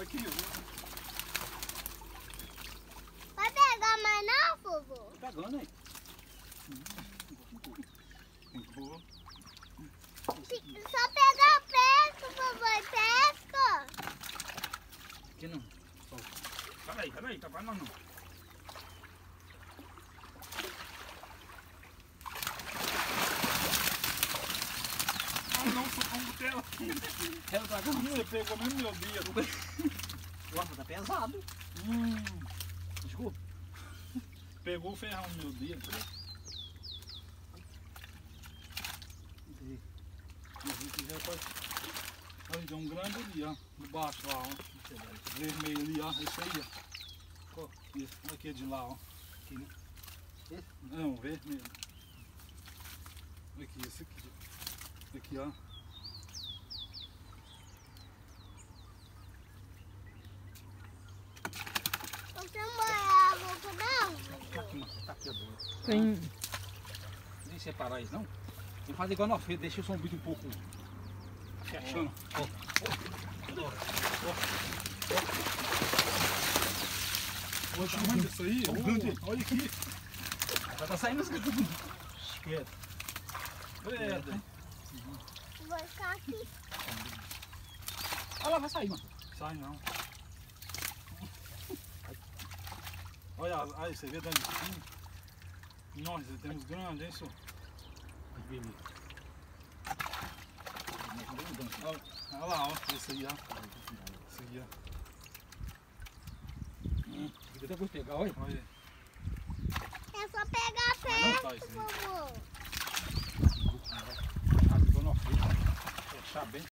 Aqui, ó. Vai pegar mais não, vovô? Tá pegando aí. Boa. Só pegar perto, vovô, pesca. Aqui não. Peraí, peraí, tá pra nós não. Ah não, sou como tela. Ela tá com Você pegou mesmo meu dedo. Nossa, tá pesado. Hum, Desculpa. pegou o ferrão no meu dedo. Pode- Olha, tem um grande ali, ó. De baixo lá, ó. Vermelho ali, ó. Esse aí, ó. Ó, Esse aqui é de lá, ó. Aqui, né? Esse? Não, vermelho. Aqui, esse aqui. Aqui, ó. Você molha a boca não? Tá aqui, mano. Tá aqui, ó. Tem. Nem separar isso, não? Tem que fazer igual nós fez, deixa o som um pouco fechando. Olha o tamanho disso aí, grande. olha aqui. Já tá saindo assim. Esquerda. Credo. Vou ficar aqui. Olha lá, vai sair, mano. Sai não. Olha, aí você vê dando espinho. Nós temos grande, hein, senhor? Olha, olha lá, ó. Esse aí, ó. Esse aí, ó. Depois eu vou pegar, olha. Olha. É só pegar Ah, não tá perto, aí. vovô. Fechar bem.